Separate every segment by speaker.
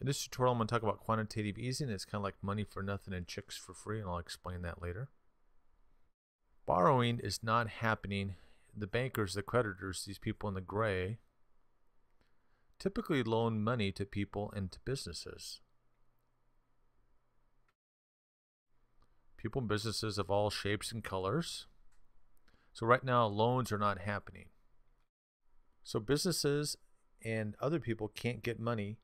Speaker 1: In this tutorial, I'm going to talk about quantitative easing. It's kind of like money for nothing and chicks for free, and I'll explain that later. Borrowing is not happening. The bankers, the creditors, these people in the gray, typically loan money to people and to businesses. People and businesses of all shapes and colors. So right now, loans are not happening. So businesses and other people can't get money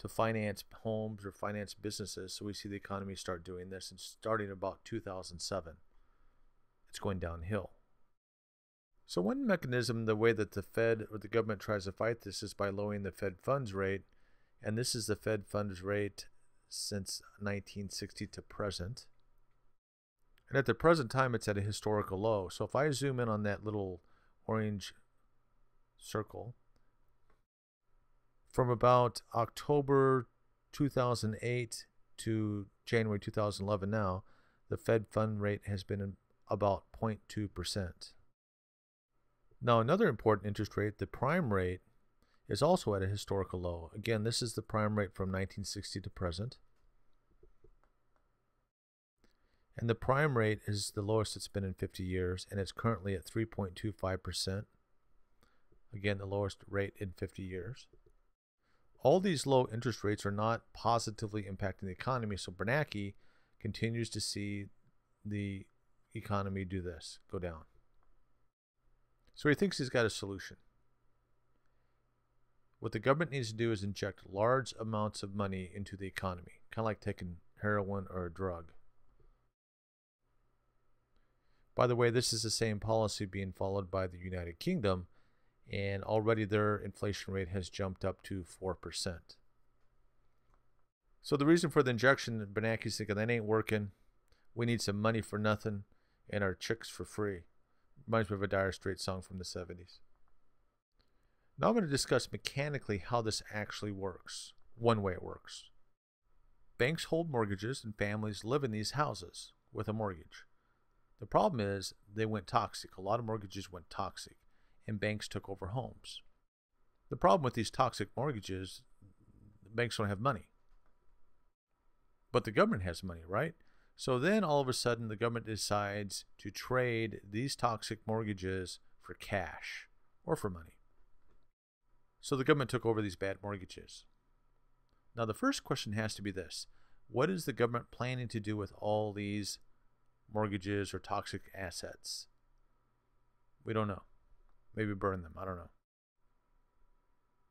Speaker 1: to finance homes or finance businesses. So we see the economy start doing this and starting about 2007. It's going downhill. So one mechanism, the way that the Fed or the government tries to fight this is by lowering the Fed funds rate. And this is the Fed funds rate since 1960 to present. And at the present time, it's at a historical low. So if I zoom in on that little orange circle, from about October 2008 to January 2011 now, the Fed fund rate has been about 0.2%. Now, another important interest rate, the prime rate, is also at a historical low. Again, this is the prime rate from 1960 to present. And the prime rate is the lowest it's been in 50 years, and it's currently at 3.25%. Again, the lowest rate in 50 years. All these low interest rates are not positively impacting the economy, so Bernanke continues to see the economy do this, go down. So he thinks he's got a solution. What the government needs to do is inject large amounts of money into the economy, kind of like taking heroin or a drug. By the way, this is the same policy being followed by the United Kingdom and already their inflation rate has jumped up to 4%. So the reason for the injection, Bernanke's thinking that ain't working. We need some money for nothing and our chicks for free. Reminds me of a Dire Straits song from the 70s. Now I'm going to discuss mechanically how this actually works. One way it works. Banks hold mortgages and families live in these houses with a mortgage. The problem is they went toxic. A lot of mortgages went toxic and banks took over homes. The problem with these toxic mortgages, banks don't have money. But the government has money, right? So then all of a sudden the government decides to trade these toxic mortgages for cash or for money. So the government took over these bad mortgages. Now the first question has to be this. What is the government planning to do with all these mortgages or toxic assets? We don't know. Maybe burn them. I don't know.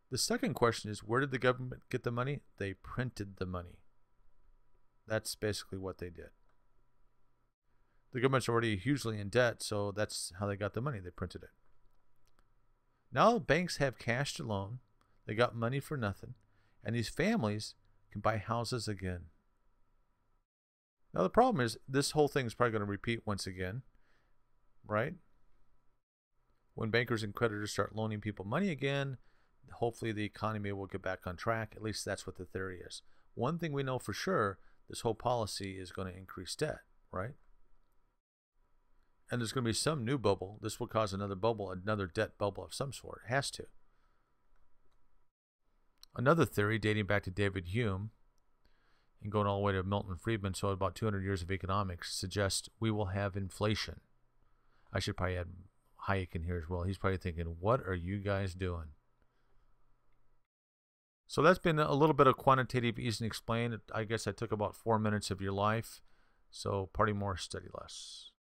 Speaker 1: The second question is where did the government get the money? They printed the money. That's basically what they did. The government's already hugely in debt, so that's how they got the money. They printed it. Now banks have cash to loan. They got money for nothing. And these families can buy houses again. Now the problem is this whole thing is probably going to repeat once again, right? When bankers and creditors start loaning people money again, hopefully the economy will get back on track. At least that's what the theory is. One thing we know for sure this whole policy is going to increase debt, right? And there's going to be some new bubble. This will cause another bubble, another debt bubble of some sort. It has to. Another theory dating back to David Hume and going all the way to Milton Friedman, so about 200 years of economics, suggests we will have inflation. I should probably add Hayek in here as well. He's probably thinking, what are you guys doing? So that's been a little bit of quantitative easing explained. I guess I took about four minutes of your life. So party more, study less.